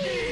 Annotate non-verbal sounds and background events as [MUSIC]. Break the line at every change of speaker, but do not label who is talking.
Ski! [LAUGHS]